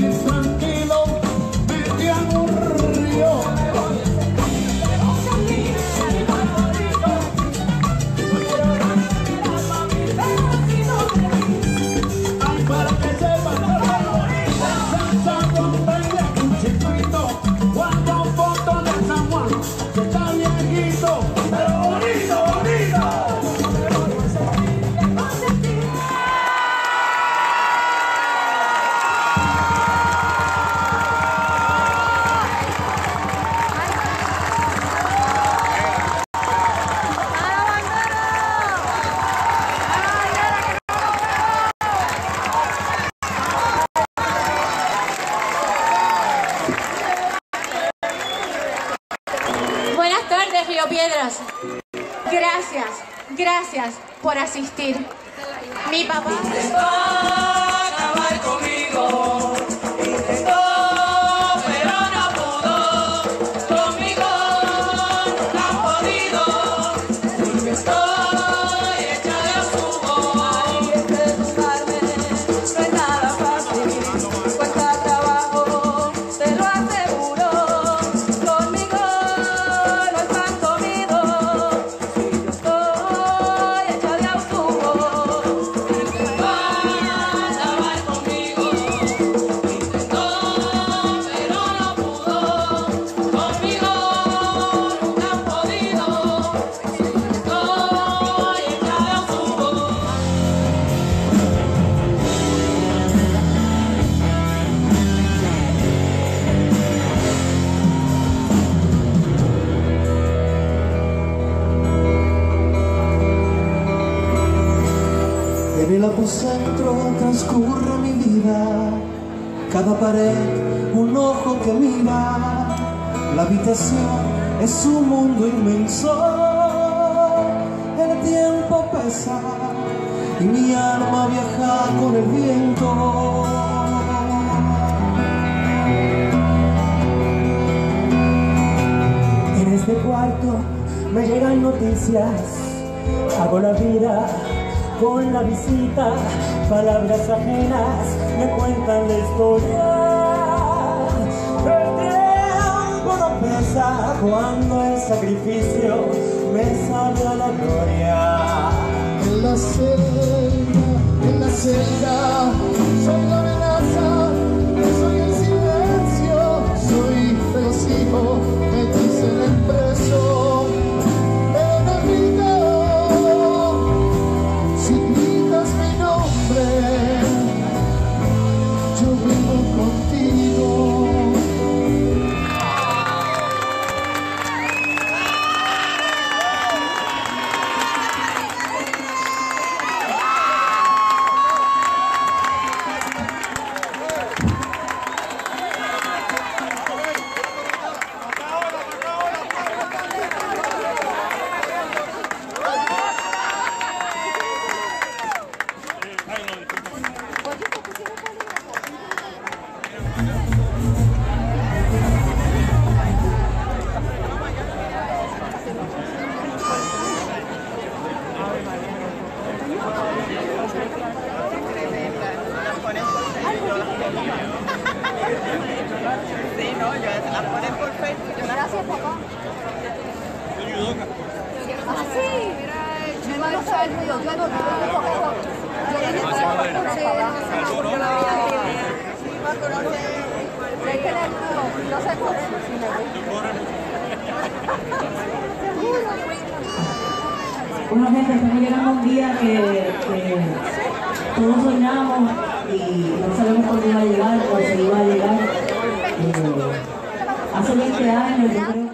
this. Gracias, gracias por asistir. Mi papá. En el apocentro transcurre mi vida, cada pared un ojo que mira, la habitación es un mundo inmenso, el tiempo pesa y mi alma viaja con el viento. En este cuarto me llegan noticias, hago la vida con la visita, palabras ajenas me cuentan la historia. El tiempo pesa cuando el sacrificio me sale a la gloria. En la celda, en la celda, soy yo vivo contigo. Se Bueno, gente, estamos un día que, todos soñamos y no sabemos cuándo iba a llegar o si iba a llegar. Eh, hace 20 años, creo